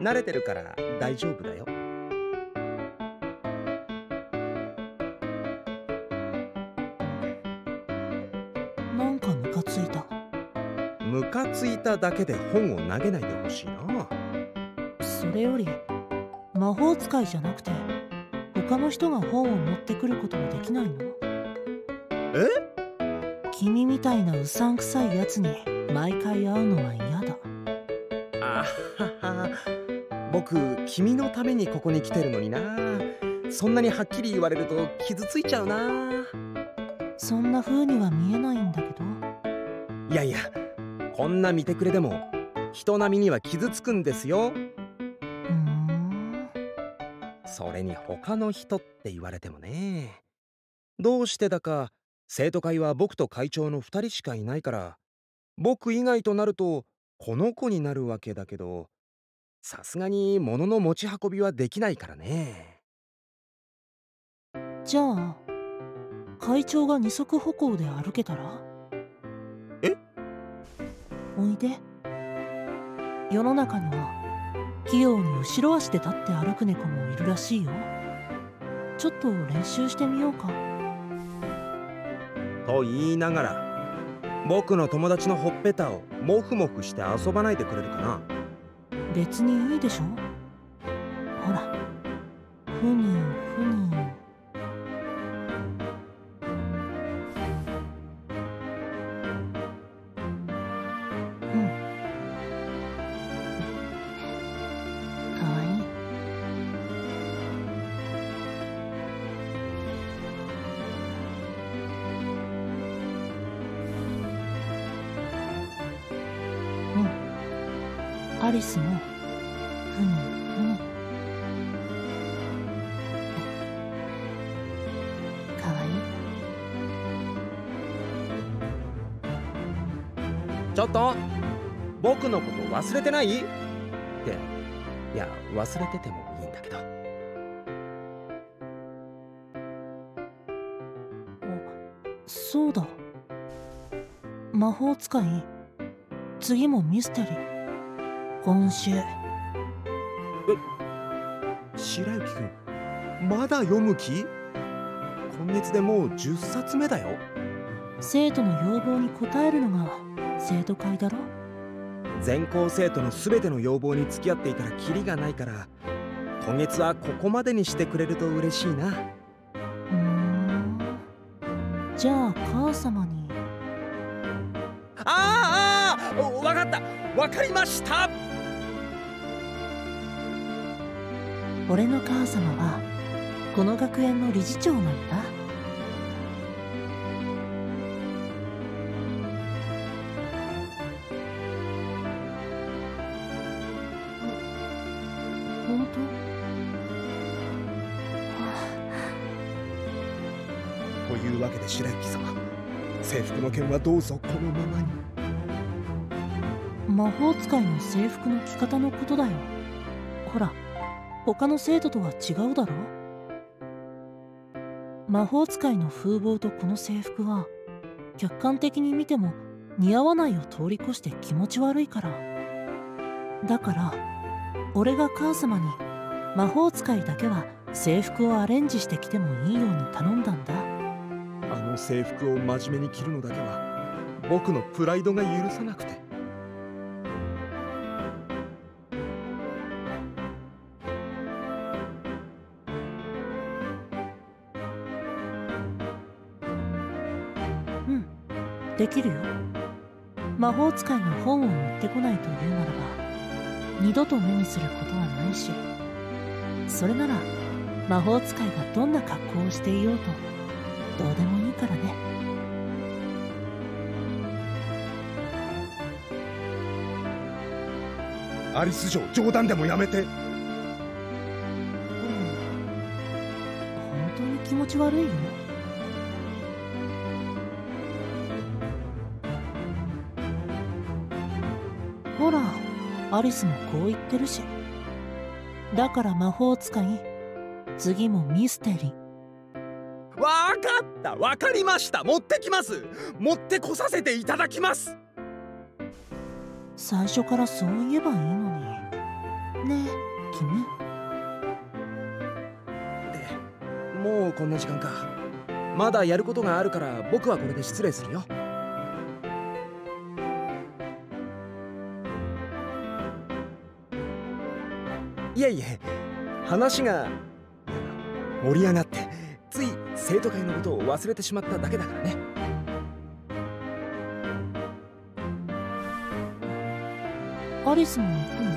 慣れてるから大丈夫だよ。なんかムカついた。ムカついただけで本を投げないでほしいな。それより魔法使いじゃなくて他の人が本を持ってくることはできないの？え？君みたいなうさんくさいやつに毎回会うのは嫌だ。あはは僕君のためにここに来てるのにな。そんなにはっきり言われると傷ついちゃうな。そんな風には見えないんだけど。いやいやこんな見てくれでも人並みには傷つくんですよ。それに他の人って言われてもね。どうしてだか生徒会は僕と会長の2人しかいないから僕以外となるとこの子になるわけだけどさすがに物の持ち運びはできないからね。じゃあ会長が二足歩行で歩けたら？え？おいで。世の中には器用に後ろ足で立って歩く猫もいるらしいよ。ちょっと練習してみようか。と言いながら僕の友達のほっぺたをモフモフして遊ばないでくれるかな別にいいでしょ？ほら。ふにふちょっと僕のこと忘れてない？って。いや忘れててもいいんだけど。そうだ。魔法使い。次もミステリー。今週。白雪くんまだ読む気？今月でもう10冊目だよ。生徒の要望に応えるのが生徒会だろ？全校生徒の全ての要望に付き合っていたらキリがないから今月はここまでにしてくれると嬉しいな。じゃあ母様に。あーあーわかった。わかりました。俺の母様はこの学園の理事長なんだ件はどうぞこのままに。魔法使いの制服の着方のことだよ。ほら他の生徒とは違うだろ？魔法使いの風貌とこの制服は客観的に見ても似合わないを通り越して気持ち悪いから。だから俺が母様に魔法使いだけは制服をアレンジしてきてもいいように頼んだんだ。あの制服を真面目に着るのだけは僕のプライドが許さなくて。うん。できるよ。魔法使いが本を持ってこないというならば二度と目にすることはないしそれなら魔法使いがどんな格好をしていようとどうでもいいからね。アリス嬢冗談でもやめて。うん。本当に気持ち悪いよほらアリスもこう言ってるし。だから魔法使い次もミステリーわかった。わかりました。持ってきます。持ってこさせていただきます。最初からそう言えばいいのに。ねえ君。でもうこんな時間か。まだやることがあるから僕はこれで失礼するよ。いえいえ話が盛り上がって生徒会のことを忘れてしまっただけだからね。アリスも行くの？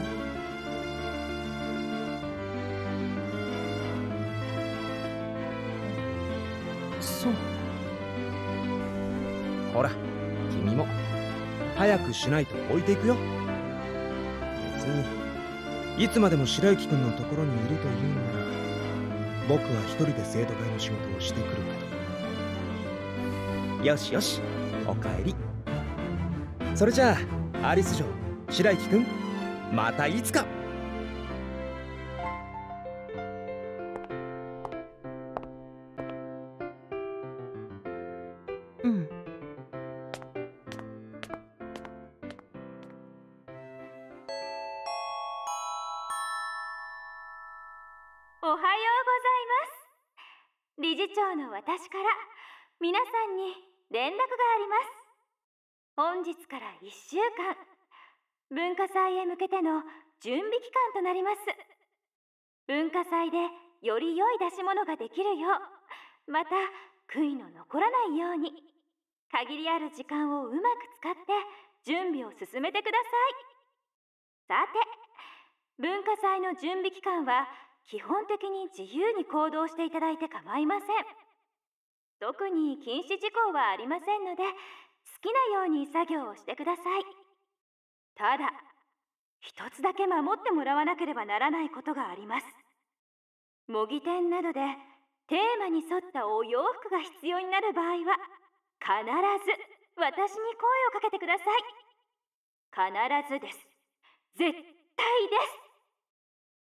そう。ほら君も。早くしないと置いていくよ。別にいつまでも白雪君のところにいるというのなら僕は一人で生徒会の仕事をしてくるけどよしよしおかえり。それじゃあアリス嬢白雪くんまたいつか。本日から1週間。文化祭へ向けての準備期間となります。文化祭でより良い出し物ができるようまた悔いの残らないように限りある時間をうまく使って準備を進めてください。さて文化祭の準備期間は基本的に自由に行動していただいて構いません。特に禁止事項はありませんのできなように作業をしてください。ただ一つだけ守ってもらわなければならないことがあります。模擬店などでテーマに沿ったお洋服が必要になる場合は必ず私に声をかけてください。必ずです。絶対です。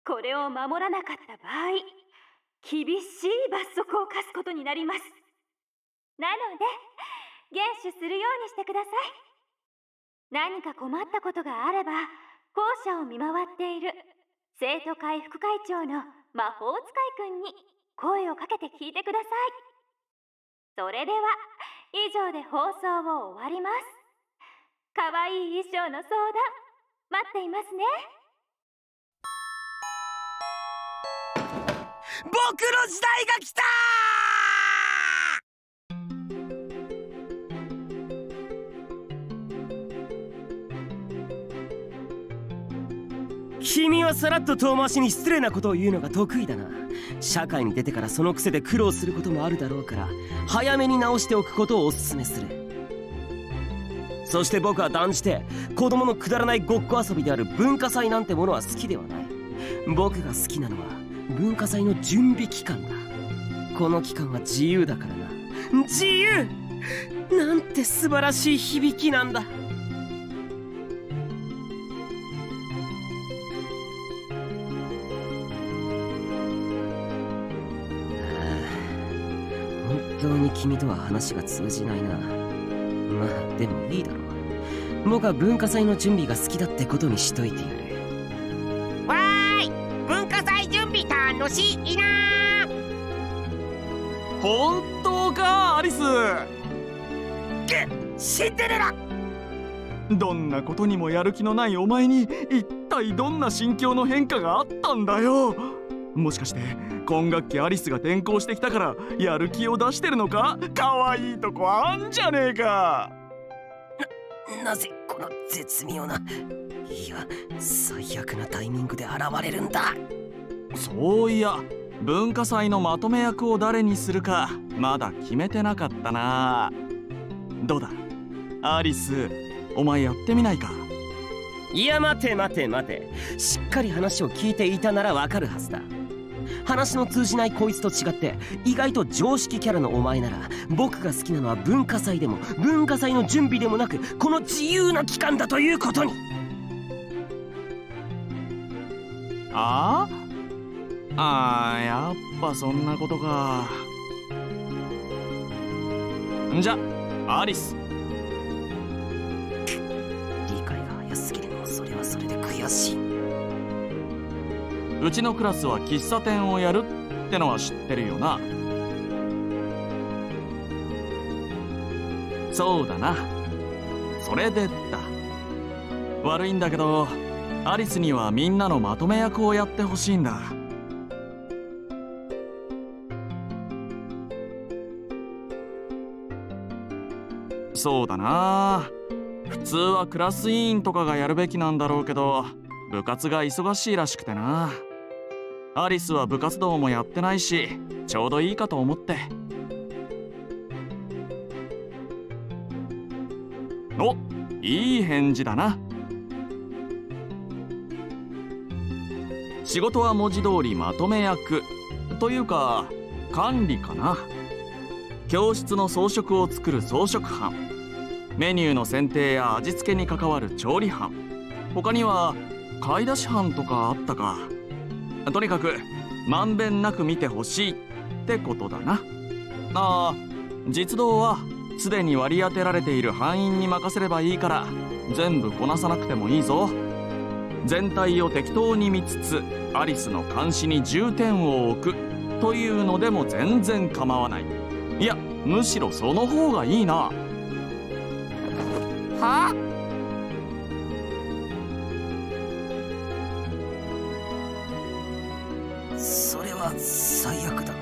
これを守らなかった場合厳しい罰則を課すことになります。なので厳守するようにしてください。何か困ったことがあれば校舎を見回っている生徒会副会長の魔法使いくんに声をかけて聞いてください。それでは以上で放送を終わります。かわいい衣装の相談待っていますね。僕の時代が来た君はさらっと遠回しに失礼なことを言うのが得意だな。社会に出てからその癖で苦労することもあるだろうから早めに直しておくことをお勧めする。そして僕は断じて子供のくだらないごっこ遊びである文化祭なんてものは好きではない。僕が好きなのは文化祭の準備期間だ。この期間は自由だからな。自由!なんて素晴らしい響きなんだ。当に君とは話が通じないな。まあでもいいだろう。僕は文化祭の準備が好きだってことにしといてやる。わーい文化祭準備楽しいな本当かアリス。シンデレラどんなことにもやる気のないお前に一体どんな心境の変化があったんだよ。もしかして今学期アリスが転校してきたからやる気を出してるのか？可愛いとこあんじゃねえか。なぜこの絶妙ないや最悪なタイミングで現れるんだ？そういや文化祭のまとめ役を誰にするかまだ決めてなかったな。どうだ？アリスお前やってみないか？いや待て待て待て。しっかり話を聞いていたならわかるはずだ話の通じないこいつと違って意外と常識キャラのお前なら僕が好きなのは文化祭でも文化祭の準備でもなくこの自由な期間だということに。あああーやっぱそんなことか。んじゃアリス。理解が早すぎるのもそれはそれで悔しいうちのクラスは喫茶店をやるってのは知ってるよな。そうだな。それでだ。悪いんだけどアリスにはみんなのまとめ役をやってほしいんだ。そうだな。普通はクラス委員とかがやるべきなんだろうけど部活が忙しいらしくてな。アリスは部活動もやってないしちょうどいいかと思って。おいい返事だな。仕事は文字通りまとめ役。というか管理かな。教室の装飾を作る装飾班。メニューの選定や味付けに関わる調理班。他には買い出し班とかあったか。とにかくまんべんなく見てほしいってことだな。ああ実動はすでに割り当てられている班員に任せればいいから全部こなさなくてもいいぞ。全体を適当に見つつアリスの監視に重点を置くというのでも全然構わない。いやむしろその方がいいな。はあ？それは最悪だ。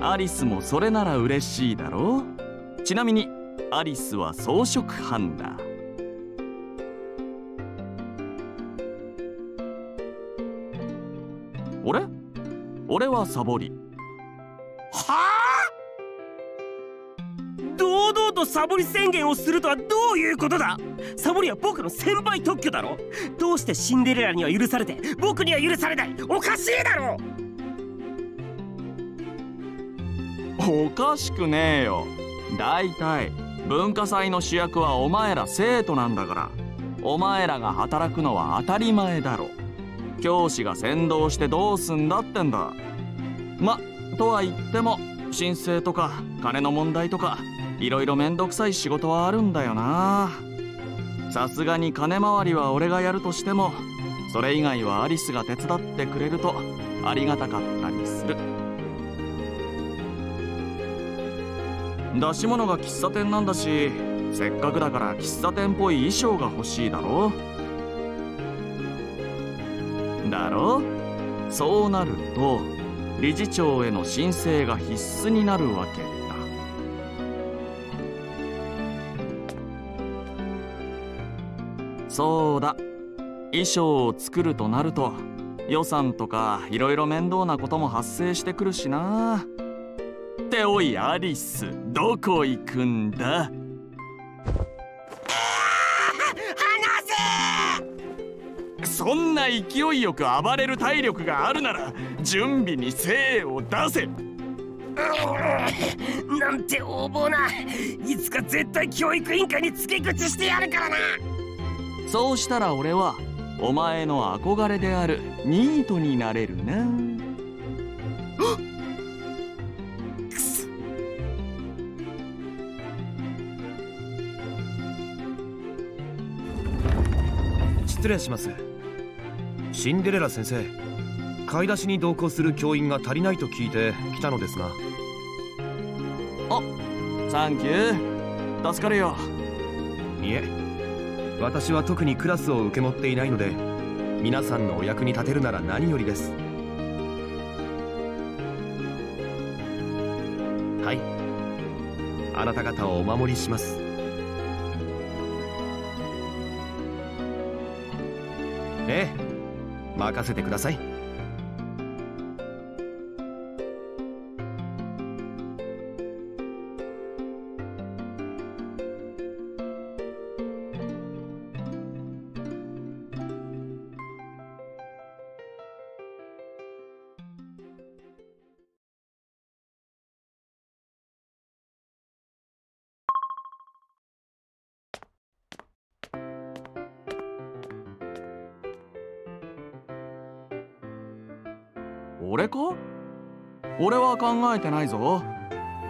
アリスもそれなら嬉しいだろう。ちなみにアリスは装飾犯だ。俺俺はサボり。サボり宣言をするとはどういうことだ？サボりは僕の先輩特許だろ？どうしてシンデレラには許されて僕には許されない。おかしいだろ！おかしくねえよ。だいたい文化祭の主役はお前ら生徒なんだから。お前らが働くのは当たり前だろ。教師が先導してどうすんだってんだ。まとは言っても申請とか金の問題とかいろいろめんどくさい仕事はあるんだよな。さすがに金回りは俺がやるとしてもそれ以外はアリスが手伝ってくれるとありがたかったりする。出し物が喫茶店なんだしせっかくだから喫茶店っぽい衣装が欲しいだろだろそうなると理事長への申請が必須になるわけ。そうだ。衣装を作るとなると予算とかいろいろ面倒なことも発生してくるしな。っておいアリスどこ行くんだ？そんな勢いよく暴れる体力があるなら準備に精を出せ。なんて横暴な。いつか絶対教育委員会に付け口してやるからな。そうしたら俺はお前の憧れであるニートになれるな。失礼します。シンデレラ先生。買い出しに同行する教員が足りないと聞いて来たのですが。あサンキュー。助かるよ。いえ私は特にクラスを受け持っていないので皆さんのお役に立てるなら何よりです。はい。あなた方をお守りします。ええ。任せてください。俺か？俺は考えてないぞ。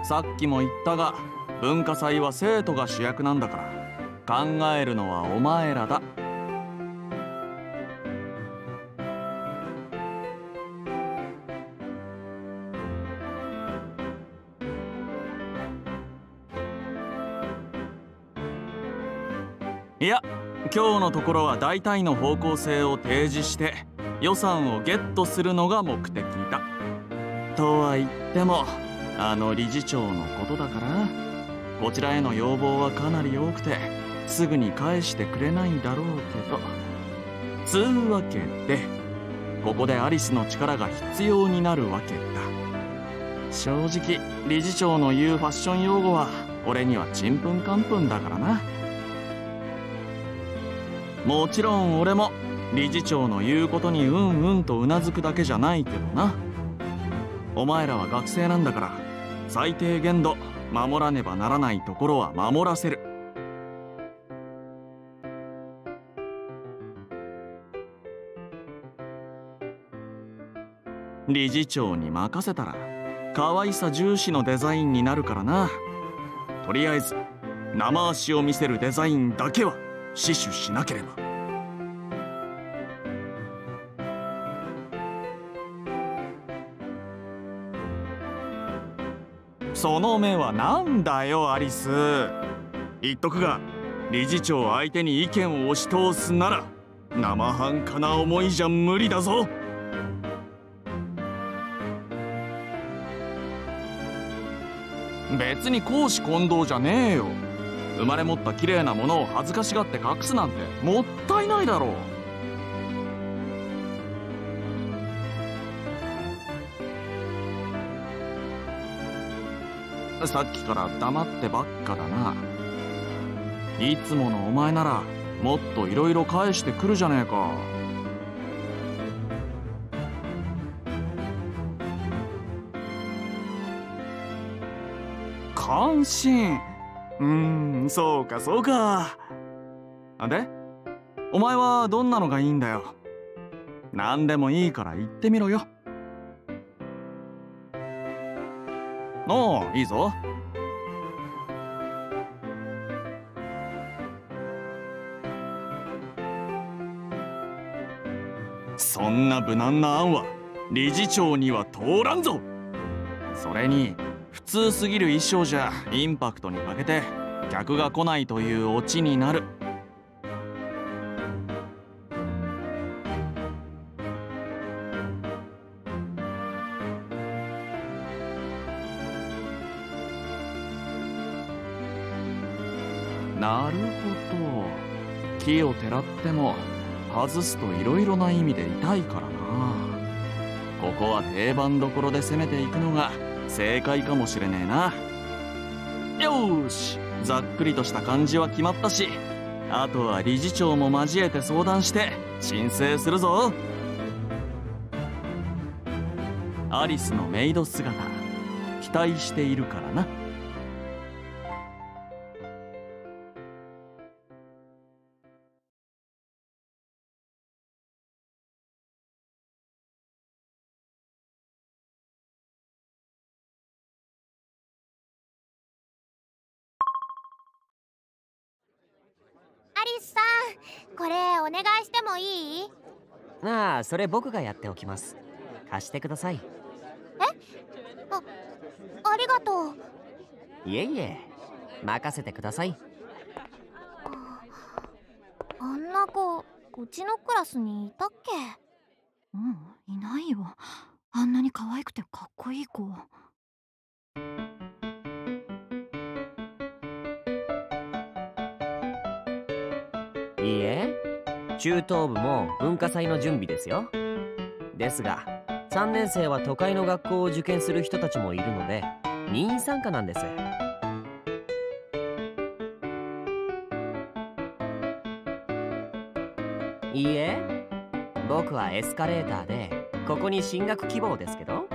さっきも言ったが文化祭は生徒が主役なんだから。考えるのはお前らだ。いや今日のところは大体の方向性を提示して予算をゲットするのが目的だ。とは言ってもあの理事長のことだからこちらへの要望はかなり多くてすぐに返してくれないだろうけど。つうわけでここでアリスの力が必要になるわけだ。正直理事長の言うファッション用語は俺にはちんぷんかんぷんだからな。もちろん俺も理事長の言うことにうんうんとうなずくだけじゃないけどな。お前らは学生なんだから最低限度守らねばならないところは守らせる。理事長に任せたら可愛さ重視のデザインになるからな。とりあえず生足を見せるデザインだけは。死守しなければ。その目はなんだよアリス。言っとくが理事長相手に意見を押し通すなら生半可な思いじゃ無理だぞ。別に公私混同じゃねえよ。生まれ持った綺麗なものを恥ずかしがって隠すなんてもったいないだろう。さっきから黙ってばっかだな。いつものお前ならもっといろいろ返してくるじゃねえか。関心。うーんそうかそうか。でお前はどんなのがいいんだよ？何でもいいから言ってみろよ。おういいぞ。そんな無難な案は理事長には通らんぞ。それに通すぎる衣装じゃインパクトに負けて客が来ないというオチになる。なるほど。木をてらっても外すといろいろな意味で痛いからな。ここは定番どころで攻めていくのが正解かもしれねえな。よし。ざっくりとした感じは決まったしあとは理事長も交えて相談して申請するぞ。アリスのメイド姿期待しているからな。ああそれ僕がやっておきます。貸してください。あありがとう。いえいえ。任せてください。あんな子うちのクラスにいたっけ？うんいないよあんなに可愛くてかっこいい子中等部も文化祭の準備ですよ。ですが3年生は都会の学校を受験する人たちもいるので任意参加なんです。いいえ僕はエスカレーターでここに進学希望ですけど。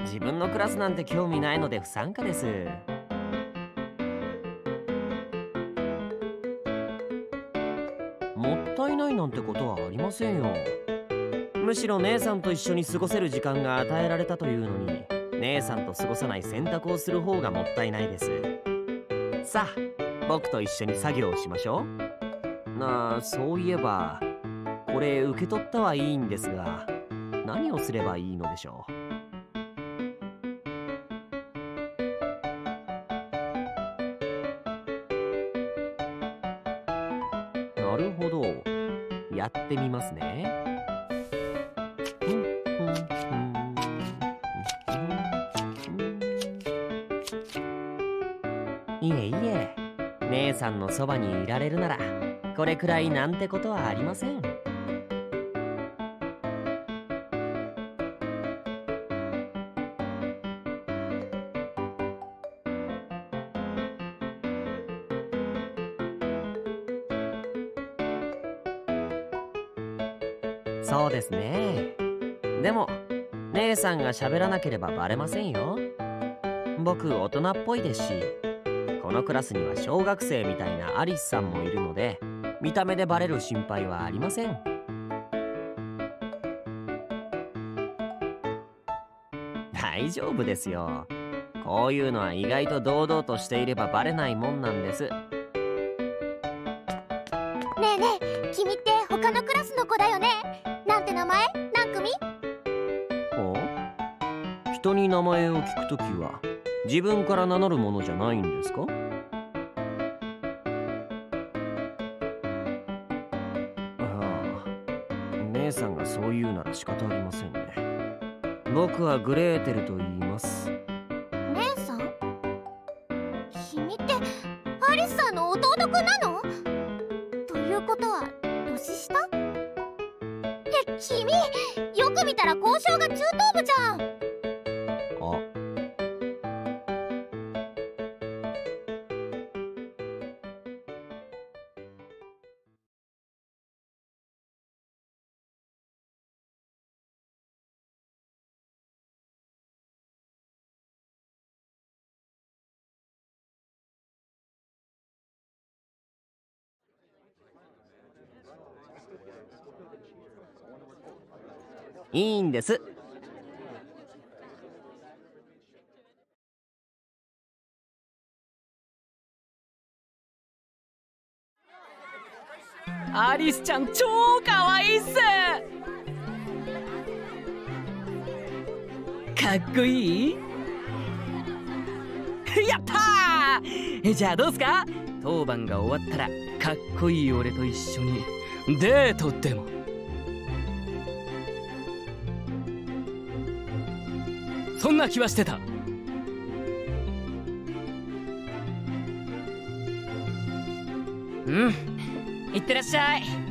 自分のクラスなんて興味ないので不参加です。いないなんてことはありませんよ。むしろ姉さんと一緒に過ごせる時間が与えられたというのに姉さんと過ごさない選択をする方がもったいないです。さあ僕と一緒に作業をしましょう。なあそういえばこれ受け取ったはいいんですが何をすればいいのでしょう？なるほど。やってみますね。いえいえ。姉さんのそばにいられるならこれくらいなんてことはありません。さんが喋らなければバレませんよ。僕大人っぽいですしこのクラスには小学生みたいなアリスさんもいるので見た目でバレる心配はありません。大丈夫ですよ。こういうのは意外と堂々としていればバレないもんなんです。に名前を聞くときは自分から名乗るものじゃないんですか？ああ姉さんがそう言うなら仕方ありませんね。僕はグレーテルと言います。姉さん？君ってアリスさんの弟くんなの？ということは年下？え君よく見たら交渉が中等部じゃん。いいんです。アリスちゃん超可愛いっす。かっこいい？やったー！じゃあどうすか？当番が終わったらかっこいい俺と一緒にデートでも。そんな気はしてた。うん。いってらっしゃい。